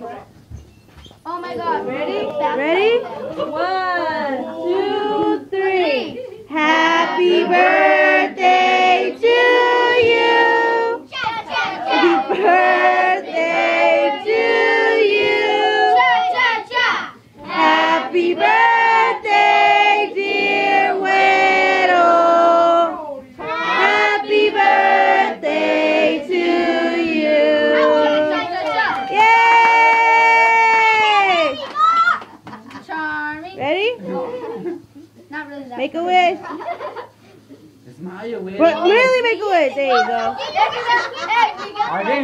Oh my god. Ready? Ready? One, two, three. Happy birthday to you. Happy birthday to you. Happy birthday, Ready? Not really that. Make a wish. Smile, güey. But really make a wish. There you go.